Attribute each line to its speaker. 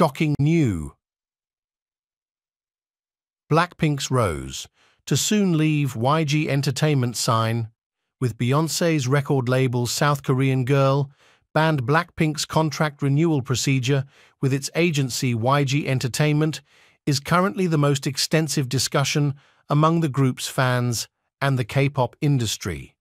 Speaker 1: shocking new. Blackpink's Rose, to soon leave YG Entertainment sign, with Beyonce's record label South Korean Girl, band Blackpink's contract renewal procedure with its agency YG Entertainment is currently the most extensive discussion among the group's fans and the K-pop industry.